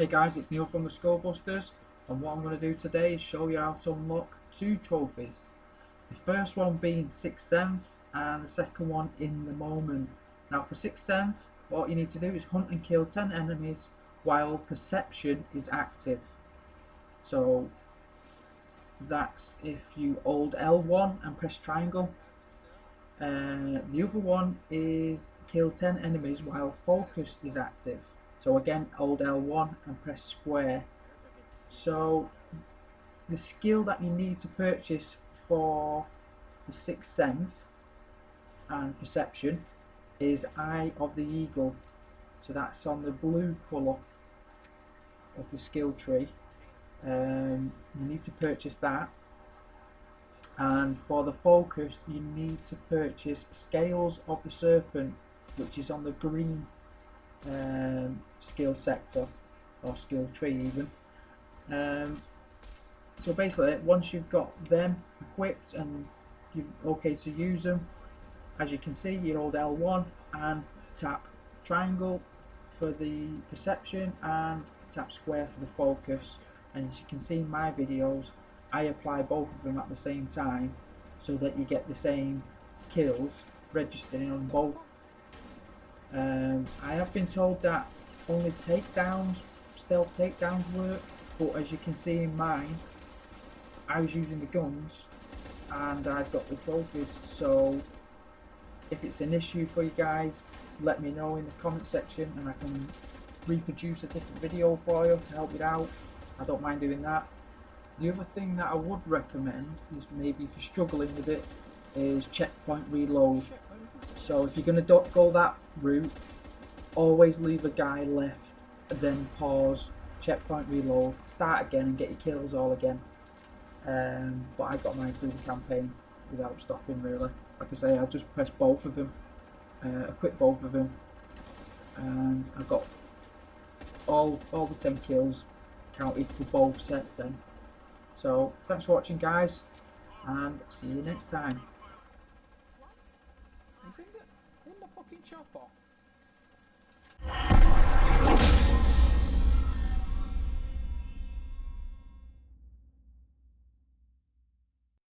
Hey guys, it's Neil from the SkullBusters and what I'm going to do today is show you how to unlock two trophies. The first one being 6th Sense and the second one in the moment. Now for 6th Sense, what you need to do is hunt and kill 10 enemies while perception is active. So that's if you hold L1 and press triangle. Uh, the other one is kill 10 enemies while focus is active. So again, hold L1 and press square. So the skill that you need to purchase for the sixth sense and perception is Eye of the Eagle. So that's on the blue colour of the skill tree. Um, you need to purchase that. And for the focus, you need to purchase Scales of the Serpent, which is on the green um, skill sector or skill tree even. Um, so basically, once you've got them equipped and you're okay to use them, as you can see, you hold L1 and tap triangle for the perception and tap square for the focus. And as you can see in my videos, I apply both of them at the same time so that you get the same kills registering on both um, I have been told that only takedowns, stealth takedowns work, but as you can see in mine, I was using the guns and I've got the trophies, so if it's an issue for you guys, let me know in the comment section and I can reproduce a different video for you to help you out. I don't mind doing that. The other thing that I would recommend is maybe if you're struggling with it is checkpoint reload. So if you're going to go that route, always leave a guy left, then pause, checkpoint reload, start again and get your kills all again. Um, but I got mine through the campaign without stopping really. Like I say, I just pressed both of them, uh, equip both of them, and I got all all the 10 kills counted for both sets then. So thanks for watching guys, and see you next time. He's in the, in the fucking chopper.